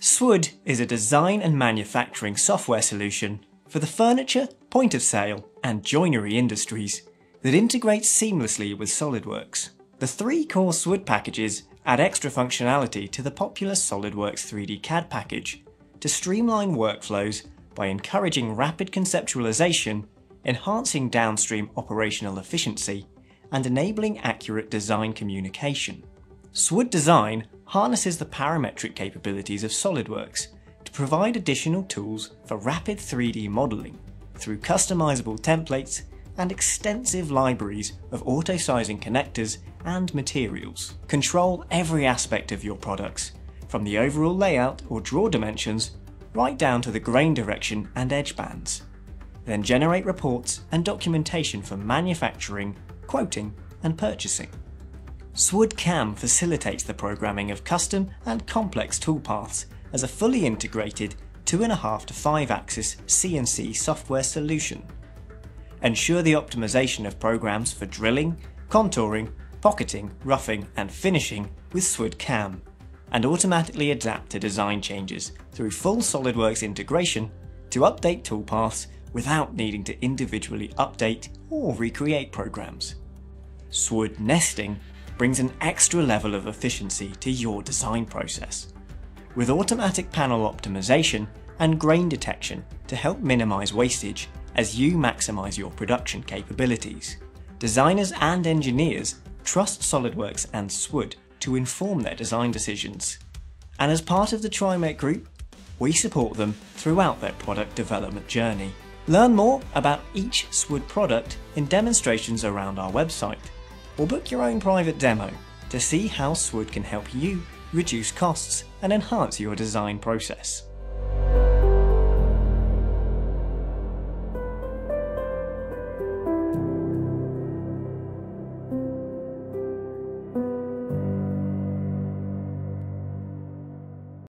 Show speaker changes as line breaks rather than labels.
SWOOD is a design and manufacturing software solution for the furniture, point of sale, and joinery industries that integrates seamlessly with SOLIDWORKS. The three core SWOOD packages add extra functionality to the popular SOLIDWORKS 3D CAD package to streamline workflows by encouraging rapid conceptualization, enhancing downstream operational efficiency, and enabling accurate design communication. SWOOD Design harnesses the parametric capabilities of SOLIDWORKS to provide additional tools for rapid 3D modelling through customizable templates and extensive libraries of auto-sizing connectors and materials. Control every aspect of your products, from the overall layout or draw dimensions right down to the grain direction and edge bands. Then generate reports and documentation for manufacturing, quoting and purchasing. SWOOD CAM facilitates the programming of custom and complex toolpaths as a fully integrated 2.5 to 5 axis CNC software solution. Ensure the optimization of programs for drilling, contouring, pocketing, roughing and finishing with SWOOD CAM, and automatically adapt to design changes through full SOLIDWORKS integration to update toolpaths without needing to individually update or recreate programs. SWOOD nesting brings an extra level of efficiency to your design process. With automatic panel optimization and grain detection to help minimize wastage as you maximize your production capabilities. Designers and engineers trust SOLIDWORKS and SWOOD to inform their design decisions. And as part of the TriMech Group, we support them throughout their product development journey. Learn more about each SWOOD product in demonstrations around our website, or book your own private demo to see how SWOOD can help you reduce costs and enhance your design process.